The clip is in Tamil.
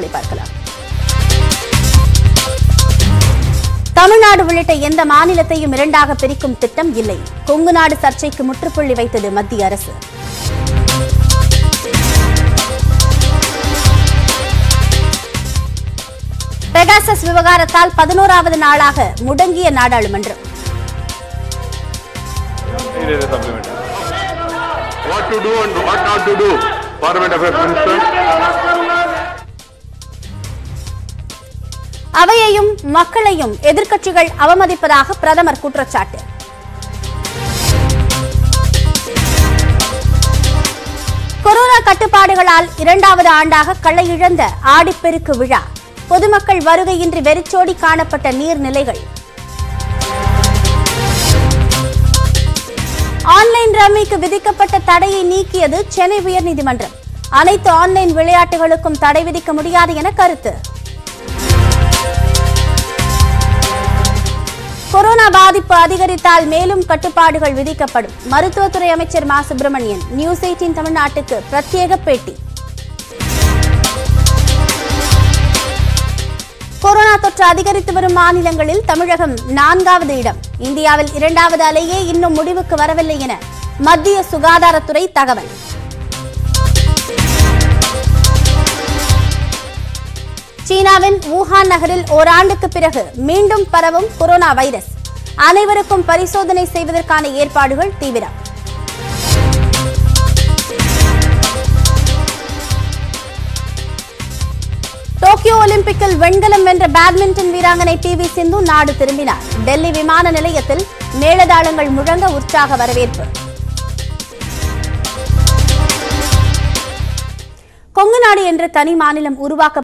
செய்திகளை பார்க்கலாம் தமிழ்நாடு உள்ளிட்ட எந்த மாநிலத்தையும் இரண்டாக பிரிக்கும் திட்டம் இல்லை கொங்கு நாடு சர்ச்சைக்கு முற்றுப்புள்ளி வைத்தது மத்திய அரசு பெகாசஸ் விவகாரத்தால் பதினோராவது நாளாக முடங்கிய நாடாளுமன்றம் what to do and what not to do. Parliament Affairs Minister. அவையையும் மக்களையும் எதிர்க்கட்சிகள் அவமதிப்பதாக பிரதமர் குற்றச்சாட்டு. கொரோனா கட்டுப்பாடுகளால் இரண்டாவது ஆண்டாக களை இழந்த ஆடிப்பெருக்கு விழா. பொதுமக்கள் வருகையின்றி வெறிச்சோடி காணப்பட்ட நீர்நிலைகள். ஆன்லைன் ரம்மிக்கு விதிக்கப்பட்ட தடையை நீக்கியது சென்னை உயர்நீதிமன்றம். அனைத்து ஆன்லைன் விளையாட்டுகளுக்கும் தடை விதிக்க முடியாது என கருத்து. கொரோனா பாதிப்பு அதிகரித்தால் மேலும் கட்டுப்பாடுகள் விதிக்கப்படும். மருத்துவத்துறை அமைச்சர் மா. சுப்பிரமணியன் நியூஸ் எயிட்டின் தமிழ்நாட்டுக்கு பிரத்யேக பேட்டி. கொரோனா தொற்று அதிகரித்து வரும் மாநிலங்களில் தமிழகம் நான்காவது இடம். இந்தியாவில் இரண்டாவது அலையே இன்னும் முடிவுக்கு வரவில்லை என மத்திய சுகாதாரத்துறை தகவல். சீனாவின் வூஹான் நகரில் ஓராண்டுக்கு பிறகு மீண்டும் பரவும் கொரோனா வைரஸ். அனைவருக்கும் பரிசோதனை செய்வதற்கான ஏற்பாடுகள் தீவிரம். டோக்கியோ ஒலிம்பிக்கில் வெண்கலம் வென்ற பேட்மிண்டன் வீராங்கனை பி வி சிந்து நாடு திரும்பினார். டெல்லி விமான நிலையத்தில் மேளதாளங்கள் முழங்க உற்சாக வரவேற்பு. கொங்கு நாடு என்ற தனி மாநிலம் உருவாக்க